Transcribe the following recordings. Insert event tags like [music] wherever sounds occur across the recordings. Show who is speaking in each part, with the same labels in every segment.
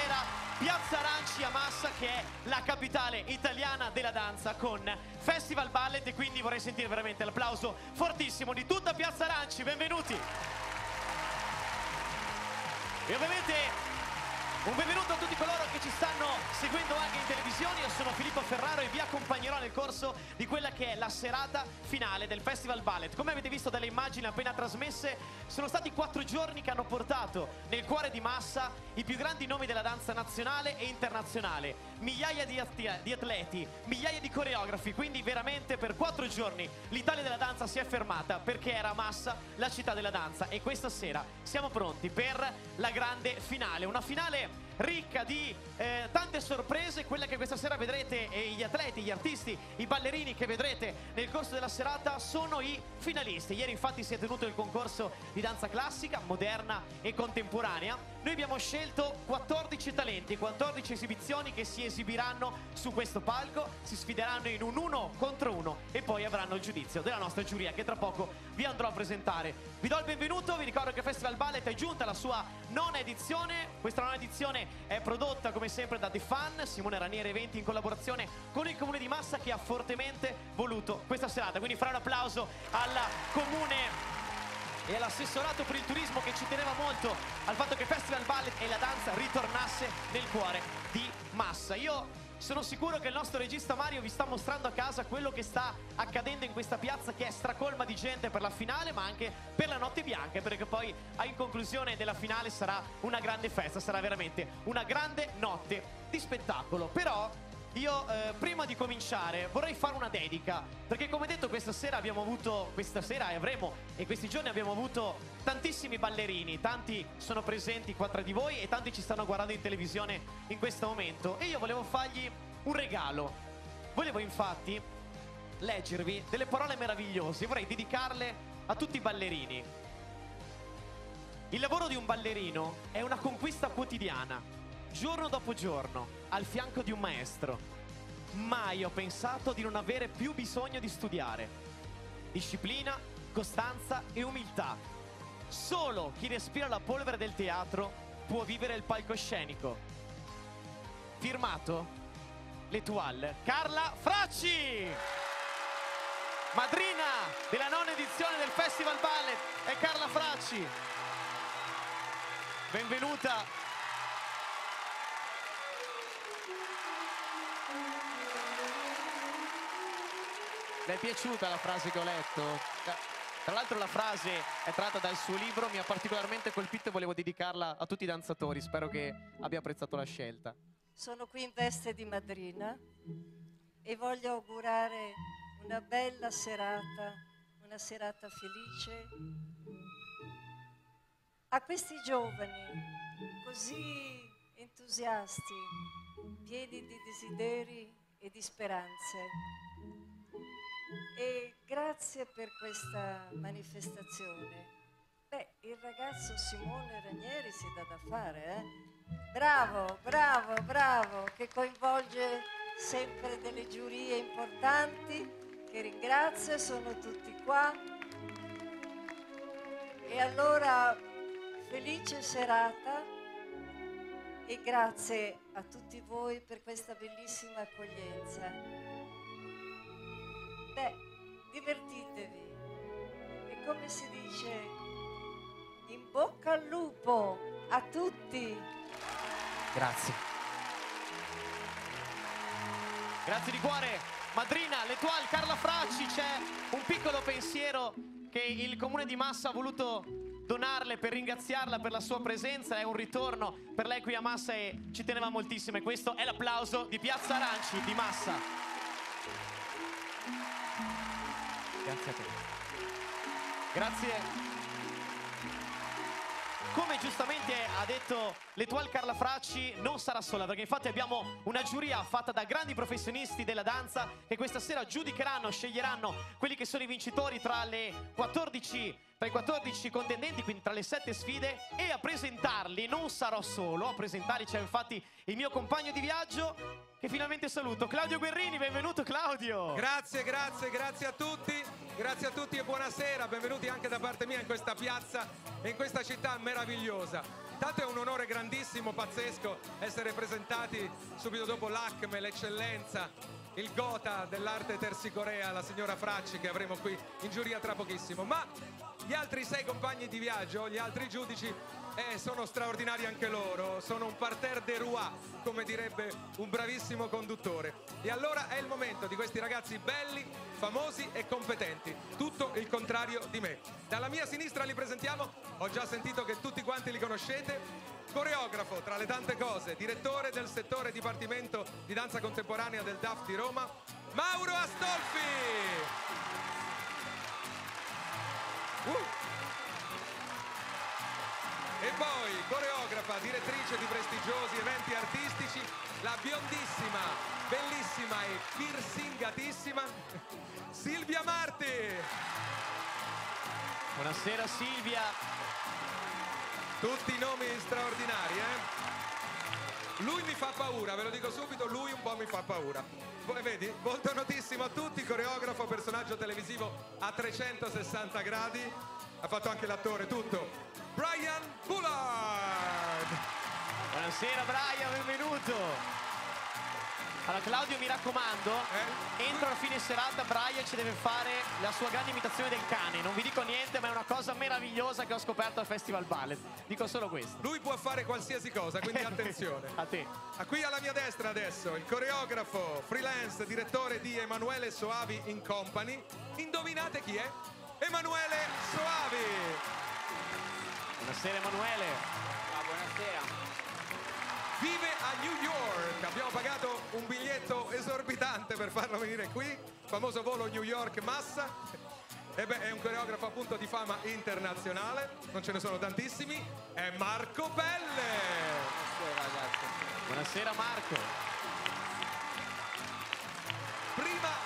Speaker 1: Offre questa sera Piazza Aranci a Massa, che è la capitale italiana della danza con Festival Ballet e quindi vorrei sentire veramente l'applauso fortissimo di tutta Piazza Aranci. Benvenuti! E ovviamente un benvenuto a tutti coloro che ci stanno seguendo anche in televisione. Io sono Filippo Ferraro e vi accompagnerò nel corso di quella che è la serata finale del Festival Ballet. Come avete visto dalle immagini appena trasmesse, sono stati quattro giorni che hanno portato nel cuore di massa i più grandi nomi della danza nazionale e internazionale. Migliaia di, di atleti, migliaia di coreografi, quindi veramente per quattro giorni l'Italia della danza si è fermata perché era Massa la città della danza e questa sera siamo pronti per la grande finale, una finale ricca di eh, tante sorprese, quella che questa sera vedrete e gli atleti, gli artisti, i ballerini che vedrete nel corso della serata sono i finalisti. Ieri infatti si è tenuto il concorso di danza classica, moderna e contemporanea. Noi abbiamo scelto 14 talenti, 14 esibizioni che si esibiranno su questo palco, si sfideranno in un uno contro uno e poi avranno il giudizio della nostra giuria che tra poco vi andrò a presentare. Vi do il benvenuto, vi ricordo che Festival Ballet è giunta alla sua nona edizione. Questa nona edizione è prodotta come sempre da The Fan, Simone Ranieri Eventi in collaborazione con il Comune di Massa che ha fortemente voluto questa serata. Quindi farà un applauso al Comune e all'assessorato per il turismo che ci teneva molto al fatto che Festival Ballet e la danza ritornasse nel cuore di Massa. Io sono sicuro che il nostro regista Mario vi sta mostrando a casa quello che sta accadendo in questa piazza che è stracolma di gente per la finale ma anche per la notte bianca perché poi in conclusione della finale sarà una grande festa, sarà veramente una grande notte di spettacolo. Però io eh, prima di cominciare vorrei fare una dedica perché come detto questa sera abbiamo avuto questa sera e avremo e questi giorni abbiamo avuto tantissimi ballerini. Tanti sono presenti qua tra di voi e tanti ci stanno guardando in televisione in questo momento. E io volevo fargli un regalo. Volevo infatti leggervi delle parole meravigliose. Vorrei dedicarle a tutti i ballerini. Il lavoro di un ballerino è una conquista quotidiana, giorno dopo giorno, al fianco di un maestro. Mai ho pensato di non avere più bisogno di studiare. Disciplina, costanza e umiltà. Solo chi respira la polvere del teatro può vivere il palcoscenico. Firmato l'Etoile Carla Fracci! Madrina della nona edizione del Festival Ballet è Carla Fracci. Benvenuta. Le è piaciuta la frase che ho letto? Eh, Tra l'altro la frase è tratta dal suo libro, mi ha particolarmente colpito e volevo dedicarla a tutti i danzatori, spero che abbia apprezzato la scelta.
Speaker 2: Sono qui in veste di madrina e voglio augurare una bella serata, una serata felice a questi giovani così entusiasti, pieni di desideri e di speranze. E grazie per questa manifestazione. Beh, il ragazzo Simone Ranieri si dà da fare, eh? Bravo, bravo, bravo, che coinvolge sempre delle giurie importanti, che ringrazio, sono tutti qua. E allora felice serata e grazie a tutti voi per questa bellissima accoglienza. Beh, divertitevi e come si dice, in bocca al lupo a tutti.
Speaker 1: Grazie. Grazie di cuore. Madrina, l'Etoile, Carla Fracci, c'è un piccolo pensiero che il comune di Massa ha voluto donarle per ringraziarla per la sua presenza, è un ritorno per lei qui a Massa e ci teneva moltissimo e questo è l'applauso di Piazza Aranci di Massa. Grazie a te. Grazie come giustamente ha detto l'Etoile Carla Fracci, non sarà sola, perché infatti abbiamo una giuria fatta da grandi professionisti della danza che questa sera giudicheranno, sceglieranno quelli che sono i vincitori tra le 14 tra i 14 contendenti, quindi tra le 7 sfide, e a presentarli non sarò solo, a presentarli c'è infatti il mio compagno di viaggio, che finalmente saluto, Claudio Guerrini, benvenuto Claudio!
Speaker 3: Grazie, grazie, grazie a tutti, grazie a tutti e buonasera, benvenuti anche da parte mia in questa piazza e in questa città meravigliosa. Tanto è un onore grandissimo, pazzesco, essere presentati subito dopo l'ACME, l'eccellenza, il gota dell'arte tersicorea, la signora Fracci che avremo qui in giuria tra pochissimo. Ma gli altri sei compagni di viaggio, gli altri giudici, eh, sono straordinari anche loro, sono un parterre de roi, come direbbe un bravissimo conduttore. E allora è il momento di questi ragazzi belli, famosi e competenti, tutto il contrario di me. Dalla mia sinistra li presentiamo, ho già sentito che tutti quanti li conoscete, coreografo tra le tante cose, direttore del settore Dipartimento di Danza Contemporanea del DAF di Roma, Mauro Astolfi! Uh. E poi coreografa, direttrice di prestigiosi eventi artistici, la biondissima, bellissima e piercingatissima Silvia Marti.
Speaker 1: Buonasera Silvia.
Speaker 3: Tutti nomi straordinari, eh? Lui mi fa paura, ve lo dico subito, lui un po' mi fa paura. Poi vedi, volto notissimo a tutti, coreografo, personaggio televisivo a 360 gradi, ha fatto anche l'attore, tutto. Brian Bullard!
Speaker 1: Buonasera Brian, benvenuto! Allora Claudio mi raccomando, eh? entro la fine serata Brian ci deve fare la sua grande imitazione del cane. Non vi dico niente, ma è una cosa meravigliosa che ho scoperto al Festival Ballet. Dico solo questo.
Speaker 3: Lui può fare qualsiasi cosa, quindi [laughs] attenzione.
Speaker 1: A te.
Speaker 3: A qui alla mia destra adesso il coreografo, freelance, direttore di Emanuele Soavi in Company. Indovinate chi è? Emanuele Soavi!
Speaker 1: Buonasera Emanuele.
Speaker 4: Ah, buonasera
Speaker 3: vive a New York. Abbiamo pagato un biglietto esorbitante per farlo venire qui, famoso volo New York-Massa. E beh, è un coreografo appunto di fama internazionale, non ce ne sono tantissimi, è Marco Pelle.
Speaker 4: Buonasera ragazzi.
Speaker 1: Buonasera Marco.
Speaker 3: Prima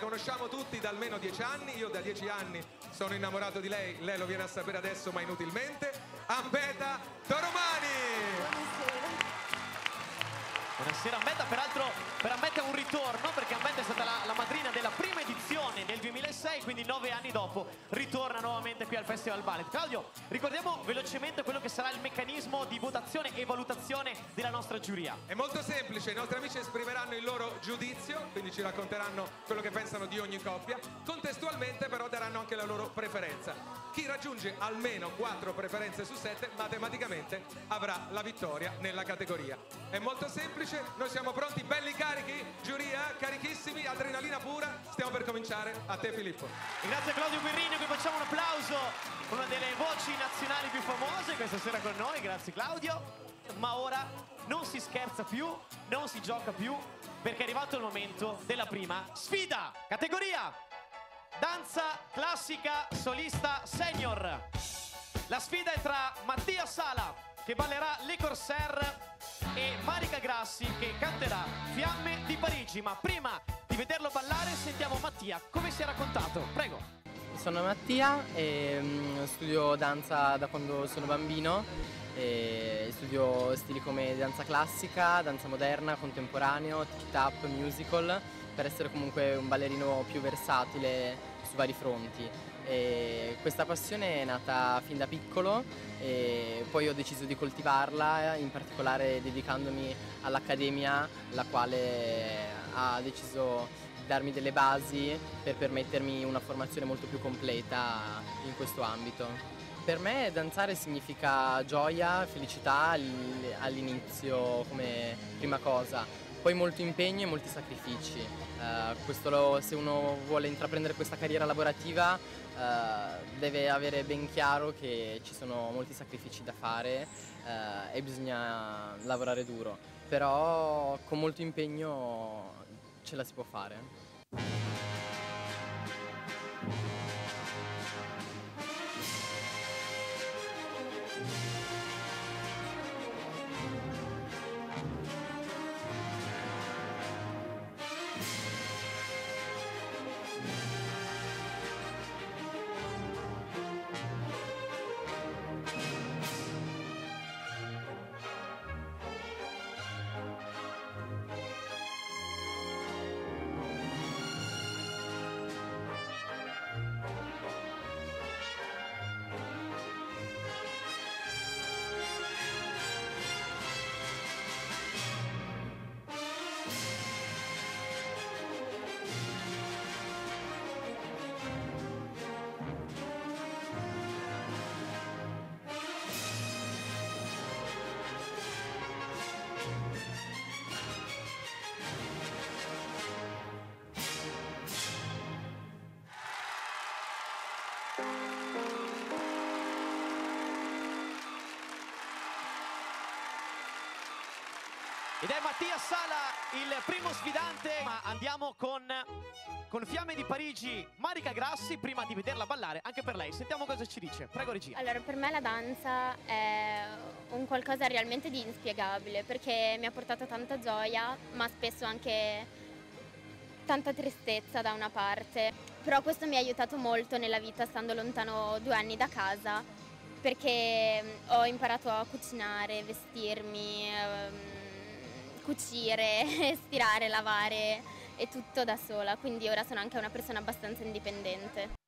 Speaker 3: conosciamo tutti da almeno dieci anni, io da dieci anni sono innamorato di lei, lei lo viene a sapere adesso ma inutilmente. Ambeta Toromani.
Speaker 2: Buonasera.
Speaker 1: Ambetta, peraltro per Ambetta è un ritorno perché Ambetta è stata la, la, madrina della 2006, quindi nove anni dopo ritorna nuovamente qui al Festival Ballet. Claudio, ricordiamo velocemente quello che sarà il meccanismo di votazione e valutazione della nostra giuria.
Speaker 3: È molto semplice, i nostri amici esprimeranno il loro giudizio, quindi ci racconteranno quello che pensano di ogni coppia, contestualmente però daranno anche la loro preferenza. Chi raggiunge almeno quattro preferenze su sette matematicamente avrà la vittoria nella categoria. È molto semplice, noi siamo pronti, belli carichi, giuria, carichissimi, adrenalina pura, stiamo per cominciare. A te Filippo.
Speaker 1: Grazie a Claudio Guerrini, qui facciamo un applauso, una delle voci nazionali più famose questa sera con noi, grazie Claudio. Ma ora non si scherza più, non si gioca più, perché è arrivato il momento della prima sfida. Categoria danza classica solista senior. La sfida è tra Mattia Sala, che ballerà Le Corsair e Marica Grassi che canterà Fiamme di Parigi. Ma prima di vederlo ballare sentiamo Mattia come si è raccontato. Prego.
Speaker 5: Sono Mattia e mm, studio danza da quando sono bambino. studio stili come danza classica, danza moderna, contemporaneo, tip-tap, musical per essere comunque un ballerino più versatile su vari fronti. E questa passione è nata fin da piccolo e poi ho deciso di coltivarla, in particolare dedicandomi all'Accademia, la quale ha deciso di darmi delle basi per permettermi una formazione molto più completa in questo ambito. Per me danzare significa gioia, felicità all'inizio come prima cosa, poi molto impegno e molti sacrifici. Uh, questo, se uno vuole intraprendere questa carriera lavorativa uh, deve avere ben chiaro che ci sono molti sacrifici da fare uh, e bisogna lavorare duro, però con molto impegno ce la si può fare.
Speaker 1: Ed è Mattia Sala il primo sfidante, ma andiamo con, con Fiamme di Parigi, Marica Grassi, prima di vederla ballare, anche per lei. Sentiamo cosa ci dice. Prego regia.
Speaker 6: Allora, per me la danza è un qualcosa realmente di inspiegabile, perché mi ha portato tanta gioia, ma spesso anche tanta tristezza da una parte. Però questo mi ha aiutato molto nella vita, stando lontano due anni da casa, perché ho imparato a cucinare, vestirmi, ehm, cucire, [laughs] stirare, lavare e tutto da sola, quindi ora sono anche una persona abbastanza indipendente.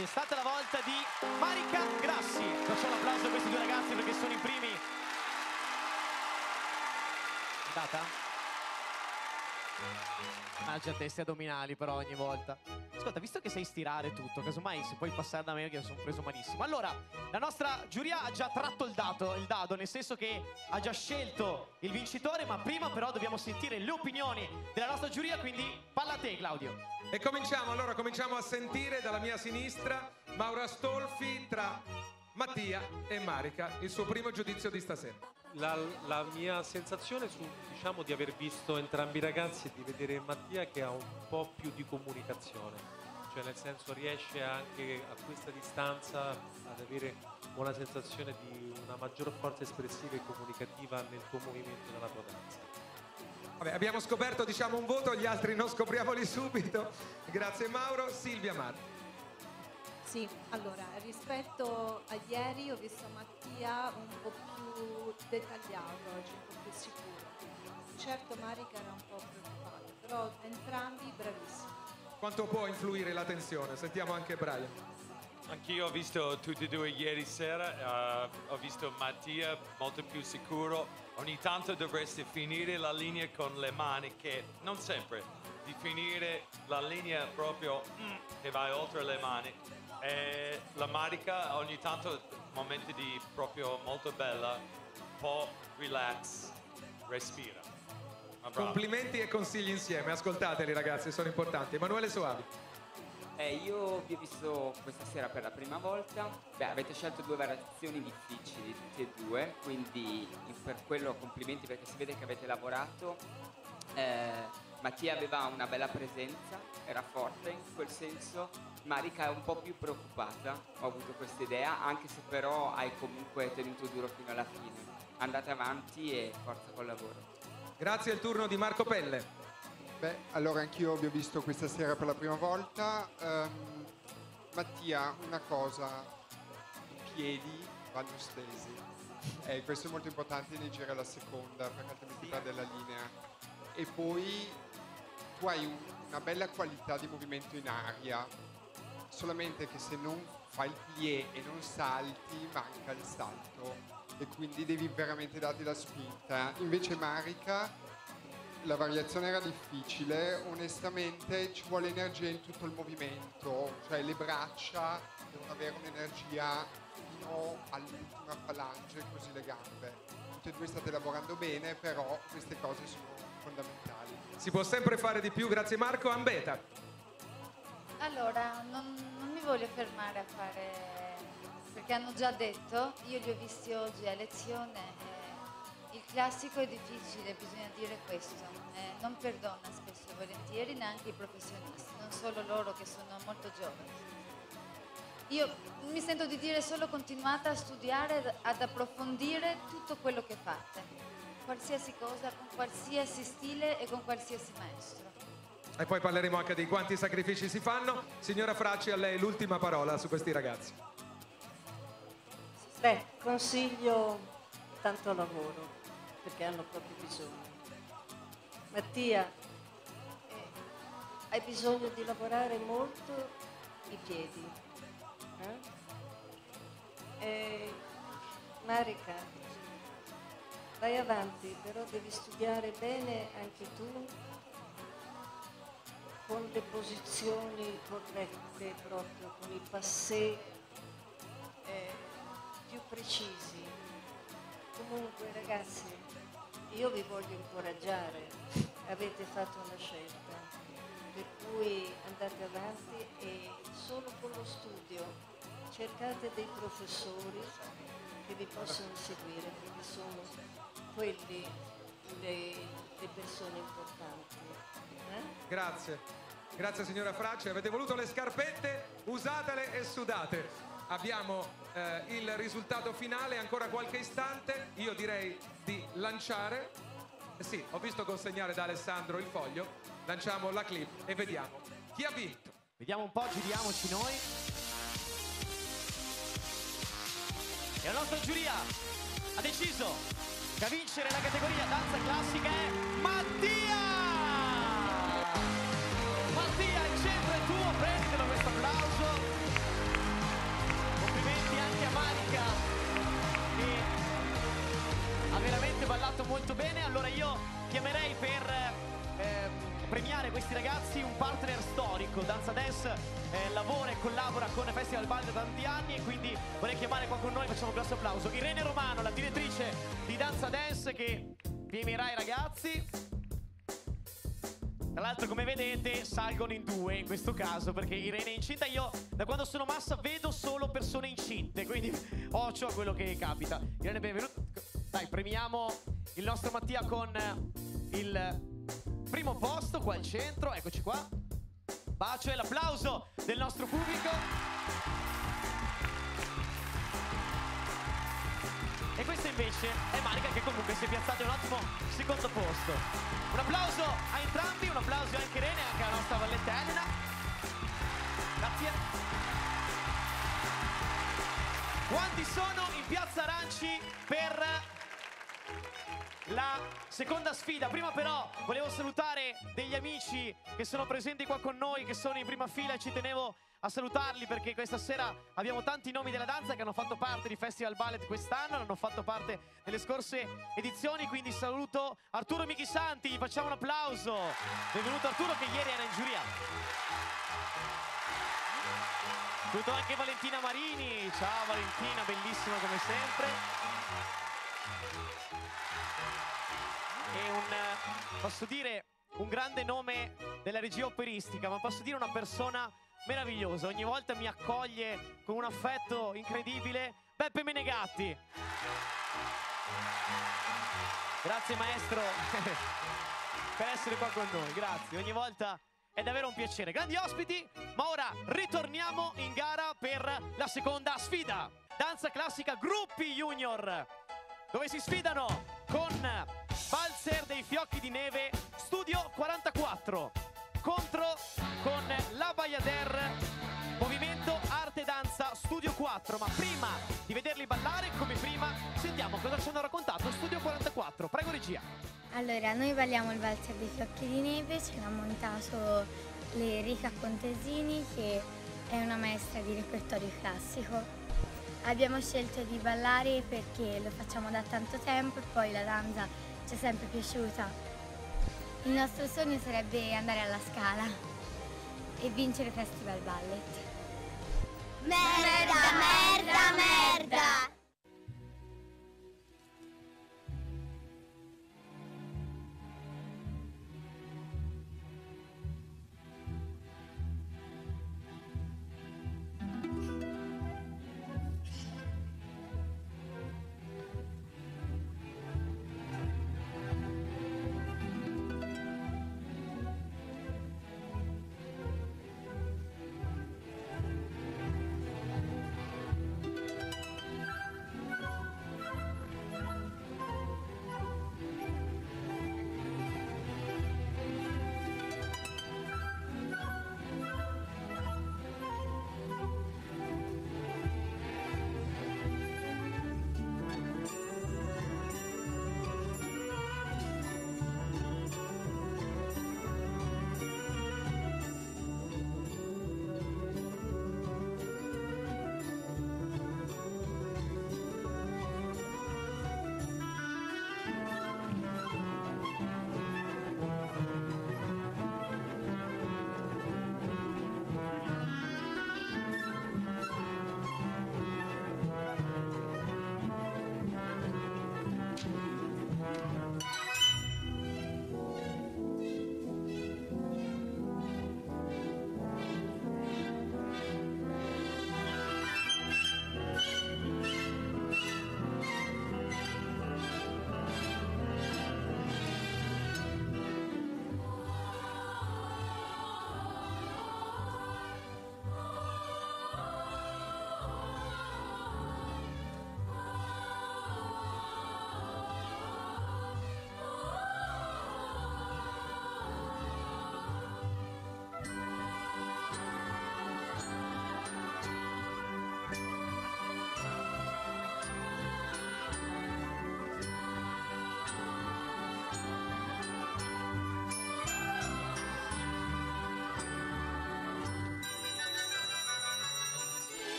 Speaker 1: Ed è stata la volta di Marica Grassi. Facciamo un applauso a questi due ragazzi perché sono i primi. Andata? Mangia teste addominali però ogni volta. Ascolta, visto che sai stirare tutto, casomai se puoi passare da me che sono preso malissimo. Allora, la nostra giuria ha già tratto il, dato, il dado, nel senso che ha già scelto il vincitore, ma prima però dobbiamo sentire le opinioni della nostra giuria, quindi te Claudio.
Speaker 3: E cominciamo, allora cominciamo a sentire dalla mia sinistra Maura Stolfi tra Mattia e Marica, il suo primo giudizio di stasera.
Speaker 7: La, la, mia sensazione su, diciamo, di aver visto entrambi i ragazzi è di vedere Mattia che ha un po' più di comunicazione, cioè nel senso riesce anche a questa distanza ad avere una sensazione di una maggior forza espressiva e comunicativa nel tuo movimento e nella tua danza.
Speaker 3: Vabbè, abbiamo scoperto diciamo, un voto, gli altri non scopriamoli subito. Grazie Mauro. Silvia Marti.
Speaker 8: Sì, allora rispetto a ieri ho visto Mattia un po' più dettagliato oggi, un po' più sicuro. certo Marica era un po' preoccupata, però entrambi bravissimi.
Speaker 3: Quanto può influire la tensione? Sentiamo anche Brian.
Speaker 9: Anch'io ho visto tutti e due ieri sera, eh, ho visto Mattia molto più sicuro. Ogni tanto dovresti finire la linea con le mani, che non sempre, di finire la linea proprio mm, che vai oltre le mani. E la Marica ogni tanto momenti di proprio molto bella, un po' relax, respira.
Speaker 3: Complimenti e consigli insieme, ascoltateli ragazzi, sono importanti. Emanuele Soavi.
Speaker 4: Eh, io vi ho visto questa sera per la prima volta. Beh, avete scelto due variazioni difficili, tutte e due, quindi per quello complimenti perché si vede che avete lavorato. Eh, Mattia aveva una bella presenza, era forte in quel senso. Marica è un po' più preoccupata, ho avuto questa idea, anche se però hai comunque tenuto duro fino alla fine. Andate avanti e forza col lavoro.
Speaker 3: Grazie al turno di Marco Pelle.
Speaker 10: Beh, allora anch'io vi ho visto questa sera per la prima volta. Ehm, Mattia, una cosa, i piedi vanno stesi. Eh, questo è molto importante in leggere la seconda, perché altrimenti perde la linea. E poi tu hai un- una bella qualità di movimento in aria, solamente che se non fai il plié e non salti, manca il salto. E quindi devi veramente darti la spinta. Invece Marica la variazione era difficile, onestamente ci vuole energia in tutto il movimento, cioè le braccia devono avere un'energia fino all'ultima falange, così le gambe. Tutte e due state lavorando bene, però queste cose sono fondamentali.
Speaker 3: Si può sempre fare di più, grazie Marco. Ambeta.
Speaker 11: Allora, non, non mi voglio fermare a fare, perché hanno già detto, io li ho visti oggi a lezione, classico è difficile, bisogna dire questo, eh, non perdona spesso e volentieri neanche i professionisti, non solo loro che sono molto giovani. Io mi sento di dire solo continuate a studiare, ad- ad approfondire tutto quello che fate, qualsiasi cosa, con qualsiasi stile e con qualsiasi maestro.
Speaker 3: E poi parleremo anche di quanti sacrifici si fanno. Signora Fracci, a lei l'ultima parola su questi ragazzi.
Speaker 2: Beh, consiglio tanto lavoro, perché hanno proprio bisogno. Mattia, hai bisogno di lavorare molto i piedi. eh? E Marica, vai avanti, però devi studiare bene anche tu con le posizioni corrette proprio, con i passé eh, più precisi. Comunque ragazzi, io vi voglio incoraggiare, avete fatto una scelta, per cui andate avanti e solo con lo studio cercate dei professori che vi possono seguire, perché sono quelli le, le persone importanti. eh?
Speaker 3: Grazie. Grazie signora Fracci, avete voluto le scarpette, usatele e sudate. Abbiamo eh, il risultato finale, ancora qualche istante, io direi di lanciare. Eh sì, ho visto consegnare da Alessandro il foglio, lanciamo la clip e vediamo chi ha vinto.
Speaker 1: Vediamo un po', giriamoci noi. E la nostra giuria ha deciso che a vincere la categoria danza classica è Mattia! Mattia, veramente ballato molto bene. Allora io chiamerei per ehm, premiare questi ragazzi un partner storico. Danza Dance eh, lavora e collabora con Festival Ball da tanti anni e quindi vorrei chiamare qua con noi, facciamo un grosso applauso. Irene Romano, la direttrice di Danza Dance che premierà i ragazzi. Tra l'altro come vedete salgono in due in questo caso perché Irene è incinta. Io da quando sono massa vedo solo persone incinte Quindi [laughs] occhio a quello che capita. Irene benvenuta. Dai premiamo il nostro Mattia con il primo posto qua al centro. Eccoci qua. Bacio e l'applauso del nostro pubblico E invece è Marica che comunque si è piazzata in un ottimo secondo posto. Un applauso a entrambi, un applauso anche a Irene e anche alla nostra valletta Elena. Grazie. Quanti sono in piazza Aranci per la seconda sfida. Prima però volevo salutare degli amici che sono presenti qua con noi, che sono in prima fila e ci tenevo a salutarli perché questa sera abbiamo tanti nomi della danza che hanno fatto parte di Festival Ballet quest'anno, hanno fatto parte delle scorse edizioni, quindi saluto Arturo Michisanti, gli facciamo un applauso. Benvenuto Arturo che ieri era in giuria. Saluto anche Valentina Marini, ciao Valentina, bellissima come sempre. E un, posso dire, un grande nome della regia operistica, ma posso dire una persona meravigliosa, ogni volta mi accoglie con un affetto incredibile, Beppe Menegatti. Grazie maestro [laughs] per essere qua con noi, grazie, ogni volta è davvero un piacere. Grandi ospiti, ma ora ritorniamo in gara per la seconda sfida. Danza classica Gruppi Junior, dove si sfidano con Valzer dei Fiocchi di Neve Studio 44 contro con Bayader Movimento Arte Danza Studio 4. Ma prima di vederli ballare, come prima, sentiamo cosa ci hanno raccontato Studio 44. Prego regia.
Speaker 12: Allora, noi balliamo il valzer dei fiocchi di neve, ce l'ha montato l'Erica Contesini che è una maestra di repertorio classico. Abbiamo scelto di ballare perché lo facciamo da tanto tempo e poi la danza ci è sempre piaciuta. Il nostro sogno sarebbe andare alla Scala e vincere Festival Ballet.
Speaker 13: Merda, merda, merda!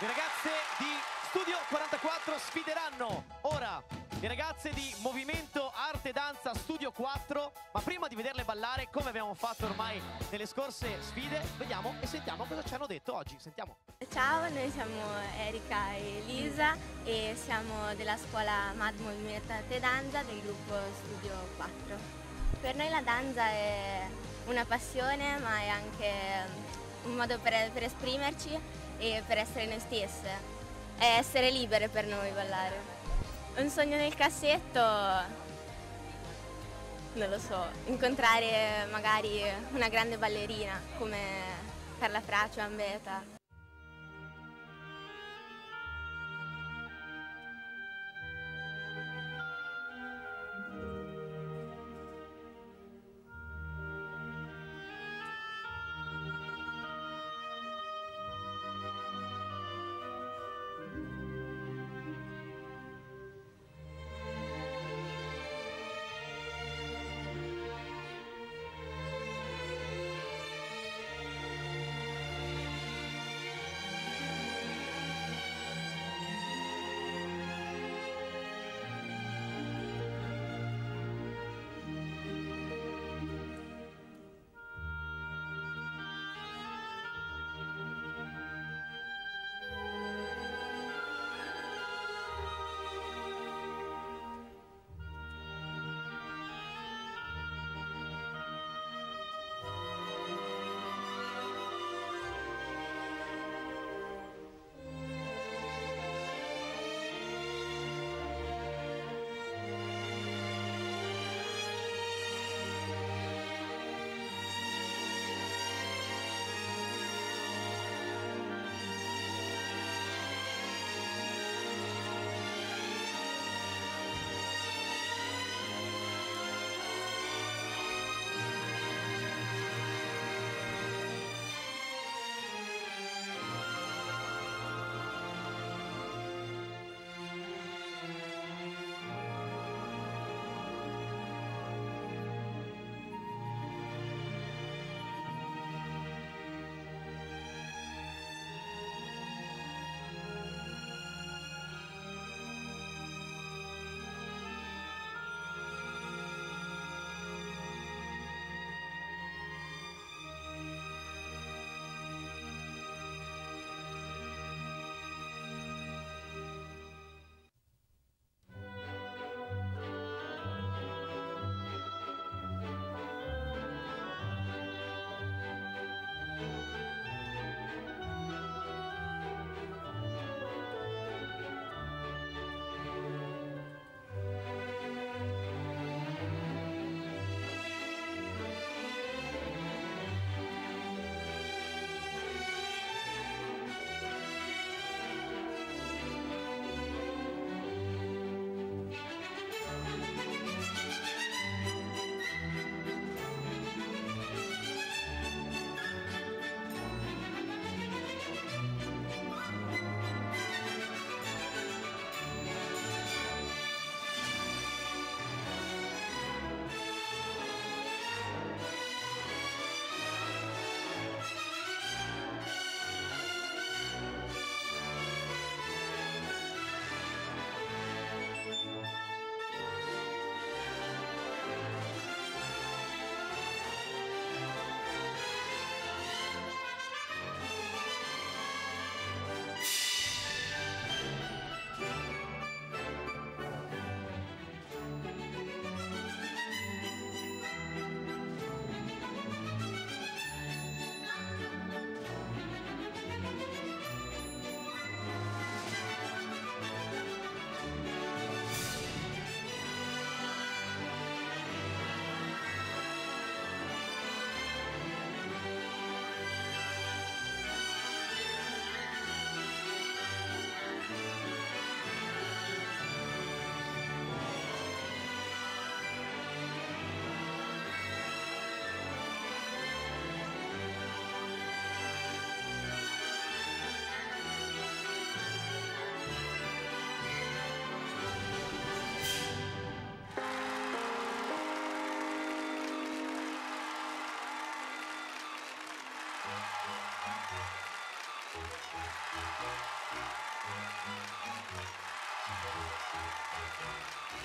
Speaker 1: Le ragazze di Studio 44 sfideranno ora le ragazze di Movimento Arte Danza Studio 4, ma prima di vederle ballare, come abbiamo fatto ormai nelle scorse sfide, vediamo e sentiamo cosa ci hanno detto oggi. Sentiamo.
Speaker 14: Ciao, noi siamo Erika e Lisa e siamo della scuola MAD Movimento Arte Danza del gruppo Studio 4. Per noi la danza è una passione ma è anche un modo per, per esprimerci e per essere noi stesse. È essere libere per noi ballare. Un sogno nel cassetto, non lo so, incontrare magari una grande ballerina come Carla Fraccio, Ambeta.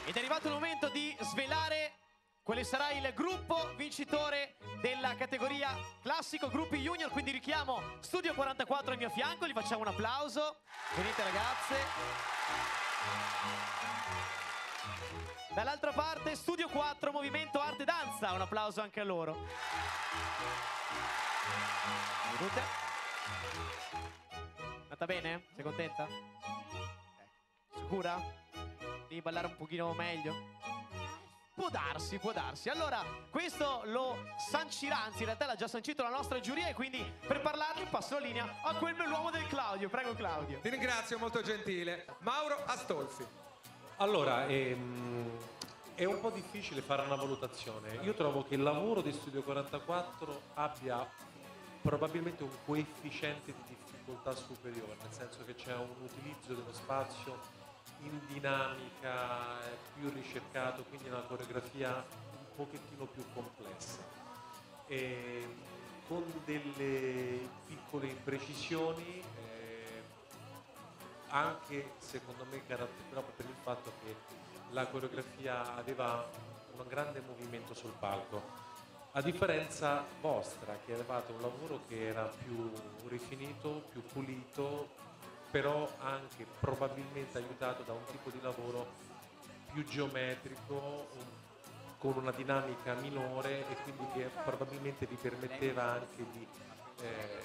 Speaker 1: Ed è arrivato il momento di svelare quale sarà il gruppo vincitore della categoria classico gruppi junior, quindi richiamo Studio 44 al mio fianco, gli facciamo un applauso. Venite ragazze. Dall'altra parte Studio 4 Movimento Arte Danza, un applauso anche a loro. Venute. Andata bene? Sei contenta? Sicura? Devi ballare un pochino meglio? Può darsi, può darsi. Allora, questo lo sancirà, anzi in realtà l'ha già sancito la nostra giuria e quindi per parlarne passo la linea a quel bell'uomo del Claudio. Prego Claudio.
Speaker 3: Ti ringrazio, molto gentile. Mauro Astolfi.
Speaker 7: Allora, ehm, è un po' difficile fare una valutazione. Io trovo che il lavoro di Studio 44 abbia probabilmente un coefficiente di difficoltà superiore, nel senso che c'è un utilizzo dello spazio in dinamica, più ricercato, quindi una coreografia un pochettino più complessa. E con delle piccole imprecisioni, eh, anche secondo me caratterizzate per il fatto che la coreografia aveva un grande movimento sul palco. A differenza vostra, che avevate un lavoro che era più rifinito, più pulito, però anche probabilmente aiutato da un tipo di lavoro più geometrico, con una dinamica minore e quindi che probabilmente vi permetteva anche di, eh,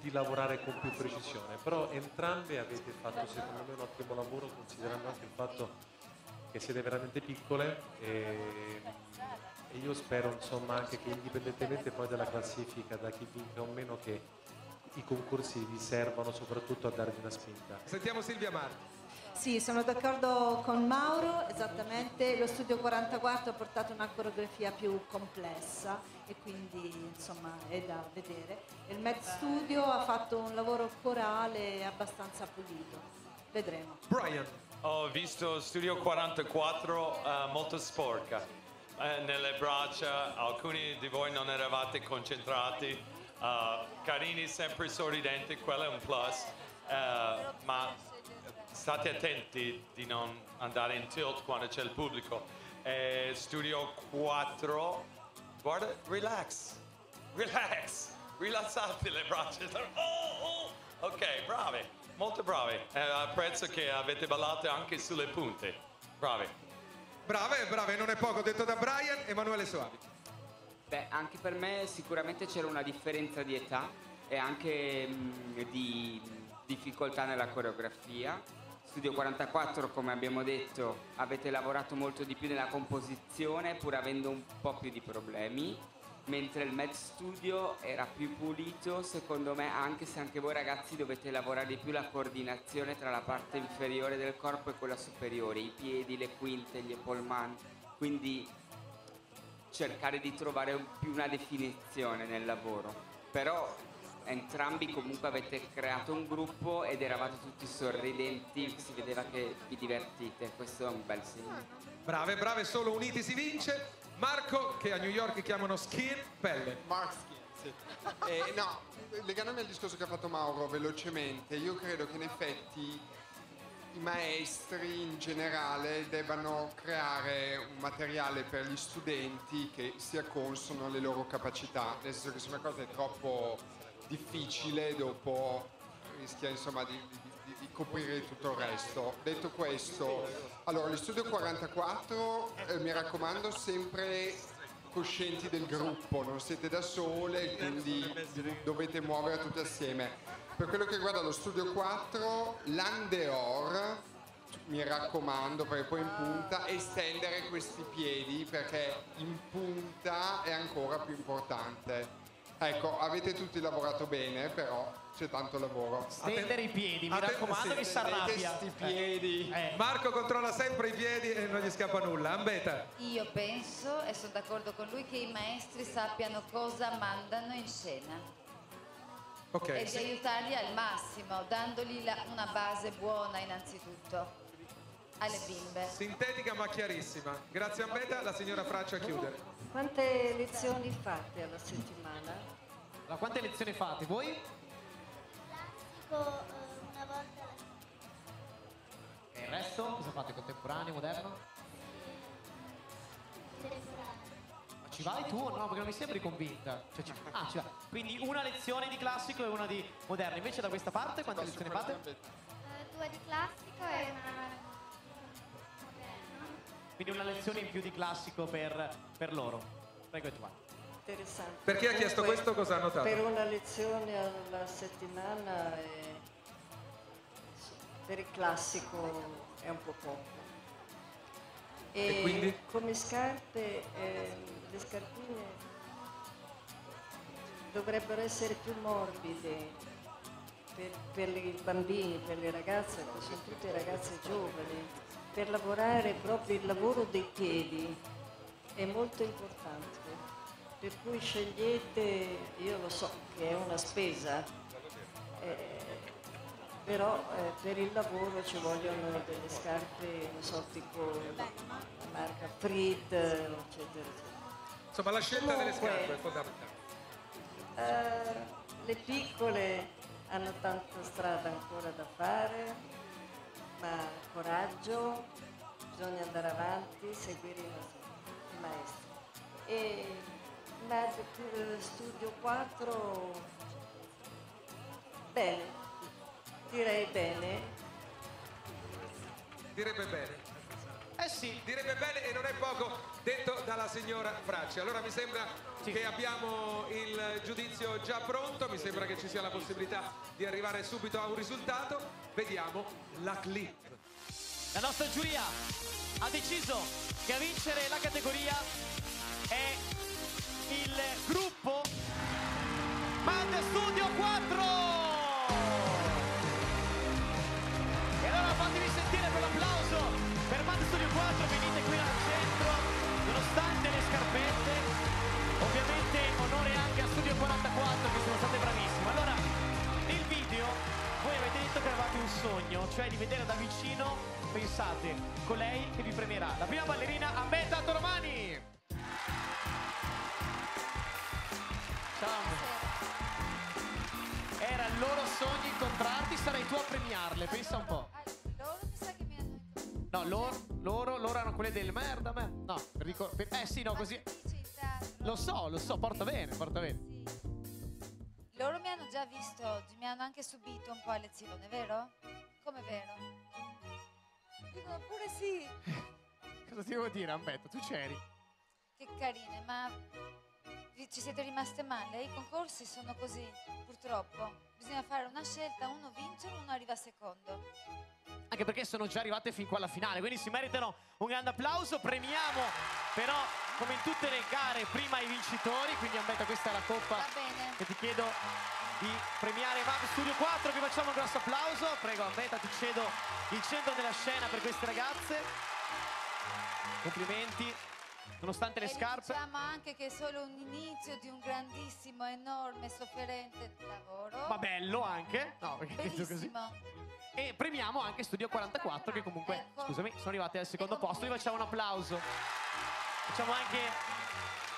Speaker 7: di lavorare con più precisione. Però entrambe avete fatto secondo me un ottimo lavoro considerando anche il fatto che siete veramente piccole e, e io spero insomma anche che indipendentemente poi dalla classifica, da chi vinca o meno, che i concorsi vi servano soprattutto a darvi una spinta.
Speaker 3: Sentiamo Silvia Marti.
Speaker 8: Sì, sono d'accordo con Mauro, esattamente. Lo studio 44 ha portato una coreografia più complessa e quindi insomma è da vedere. Il Med Studio ha fatto un lavoro corale abbastanza pulito. Vedremo.
Speaker 3: Brian.
Speaker 9: Ho visto Studio 44 eh, molto sporca. Eh, nelle braccia, alcuni di voi non eravate concentrati. Eh, carini sempre sorridenti, quello è un plus. eh, ma state attenti di non andare in tilt quando c'è il pubblico. Eh, studio 4, guarda, relax, relax, rilassate le braccia. Oh, oh. Ok, bravi, molto bravi. Eh, apprezzo che avete ballato anche sulle punte. Bravi.
Speaker 3: Brave, brave, non è poco detto da Brian. Emanuele Soavi.
Speaker 4: Beh, anche per me sicuramente c'era una differenza di età e anche mh, di difficoltà nella coreografia. Studio 44, come abbiamo detto, avete lavorato molto di più nella composizione pur avendo un po' più di problemi, mentre il Med Studio era più pulito, secondo me, anche se anche voi ragazzi dovete lavorare di più la coordinazione tra la parte inferiore del corpo e quella superiore, i piedi, le quinte, gli polman, quindi cercare di trovare un- più una definizione nel lavoro. Però entrambi comunque avete creato un gruppo ed eravate tutti sorridenti, si vedeva che vi divertite, questo è un bel segno.
Speaker 3: Brave, brave, solo uniti si vince. Marco, che a New York chiamano skin, pelle.
Speaker 10: Mark Skin, sì. Eh, no, legandomi al discorso che ha fatto Mauro velocemente, io credo che in effetti i maestri in generale debbano creare un materiale per gli studenti che sia consono alle loro capacità, nel senso che se una cosa è troppo difficile dopo rischia insomma di, di- di- coprire tutto il resto. Detto questo, allora gli studio 44 eh, mi raccomando sempre coscienti del gruppo, non siete da sole, quindi dovete muovere tutti assieme. Per quello che riguarda lo studio 4, l'Andeor, mi raccomando perché poi in punta, estendere questi piedi perché in punta è ancora più importante. Ecco, avete tutti lavorato bene, però c'è tanto lavoro.
Speaker 1: Stendere i piedi, mi
Speaker 3: Atten-
Speaker 1: raccomando
Speaker 3: sì,
Speaker 1: che si arrabbia.
Speaker 10: Questi piedi.
Speaker 1: Eh.
Speaker 3: Marco controlla sempre i piedi e non gli scappa nulla. Ambeta.
Speaker 11: Io penso, e sono d'accordo con lui, che i maestri sappiano cosa mandano in scena
Speaker 3: Ok.
Speaker 11: e di aiutarli al massimo, dandogli la- una base buona innanzitutto alle bimbe.
Speaker 3: Sintetica ma chiarissima. Grazie Ambeta, la signora Fraccia a chiudere.
Speaker 2: Quante lezioni fate alla settimana?
Speaker 1: Allora, quante lezioni fate voi?
Speaker 12: Classico eh, una
Speaker 13: volta la
Speaker 1: E il resto? Cosa fate? Contemporaneo, moderno? Ma ci vai tu o no? Perché non mi sembri convinta. Cioè, ci- Ah, ci vai. Quindi una lezione di classico e una di moderno. Invece da questa parte quante lezioni fate?
Speaker 12: Eh, due di classico e una
Speaker 1: Quindi una lezione in più di classico per, per loro. Prego Giovanni.
Speaker 2: Interessante.
Speaker 3: Per chi ha chiesto questo, cosa ha notato?
Speaker 2: Per una lezione alla settimana è- per il classico è un po' poco.
Speaker 3: E quindi?
Speaker 2: come scarpe, eh, le scarpine dovrebbero essere più morbide per, per i bambini, per le ragazze, sono tutte ragazze giovani, per lavorare proprio il lavoro dei piedi è molto importante. Per cui scegliete, io lo so che è una spesa, eh, però eh, per il lavoro ci vogliono delle scarpe, non so, tipo la marca Fried, eccetera, eccetera.
Speaker 3: Insomma, la scelta delle
Speaker 2: Comunque-
Speaker 3: scarpe è fondamentale.
Speaker 2: Eh, le piccole hanno tanta strada ancora da fare, ma coraggio, bisogna andare avanti, seguire i nostri i maestri. E Mad Studio 4, bene, direi bene.
Speaker 3: Direbbe bene.
Speaker 1: Eh sì.
Speaker 3: Direbbe bene e non è poco detto dalla signora Fracci. Allora mi sembra che abbiamo il giudizio già pronto, mi sembra che ci sia la possibilità di arrivare subito a un risultato. Vediamo la clip.
Speaker 1: La nostra giuria ha deciso che a vincere la categoria è il gruppo 4, venite qui al centro, nonostante le scarpette. Ovviamente onore anche a Studio 44 che sono state bravissime. Allora, nel video voi avete detto che avevate un sogno, cioè di vedere da vicino, pensate, colei che vi premierà. La prima ballerina Ambetta Toromani! Ciao. Era il loro sogno incontrarti, sarai tu a premiarle, pensa un po'. No, loro, loro, loro erano quelle del merda, me. No, per ricor- per- eh sì, no, così. Lo so, lo so, porta bene, porta bene.
Speaker 11: Loro mi hanno già visto oggi, mi hanno anche subito un po' a lezione, vero? Come vero? Dicono pure sì. [laughs]
Speaker 1: Cosa ti devo dire, Ambetta? Tu c'eri.
Speaker 11: Che carine, ma ci siete rimaste male? I concorsi sono così, purtroppo. Bisogna fare una scelta, uno vince e uno arriva secondo.
Speaker 1: Anche perché sono già arrivate fin qua alla finale, quindi si meritano un grande applauso. Premiamo però, come in tutte le gare, prima i vincitori. Quindi Ambetta, questa è la coppa che ti chiedo di premiare Map Studio 4. Vi facciamo un grosso applauso. Prego Ambetta, ti cedo il centro della scena per queste ragazze. Complimenti. Nonostante le
Speaker 11: e
Speaker 1: scarpe.
Speaker 11: diciamo anche che è solo un inizio di un grandissimo, enorme, sofferente lavoro.
Speaker 1: Ma bello anche. No, [laughs] perché detto così.
Speaker 11: Bellissimo.
Speaker 1: E premiamo anche Studio 44 che comunque, scusami, sono arrivati al secondo posto. Vi facciamo un applauso. Facciamo anche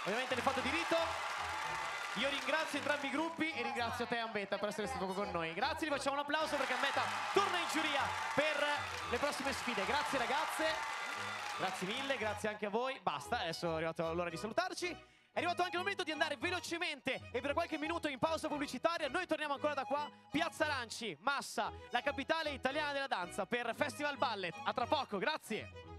Speaker 1: ovviamente le foto di rito. Io ringrazio entrambi i gruppi e ringrazio te Ambetta per essere stato con noi. Grazie, vi facciamo un applauso perché Ambetta torna in giuria per le prossime sfide. Grazie ragazze. Grazie mille, grazie anche a voi. Basta, adesso è arrivato l'ora di salutarci. È arrivato anche il momento di andare velocemente e per qualche minuto in pausa pubblicitaria. Noi torniamo ancora da qua, Piazza Aranci, Massa, la capitale italiana della danza per Festival Ballet. A tra poco, grazie.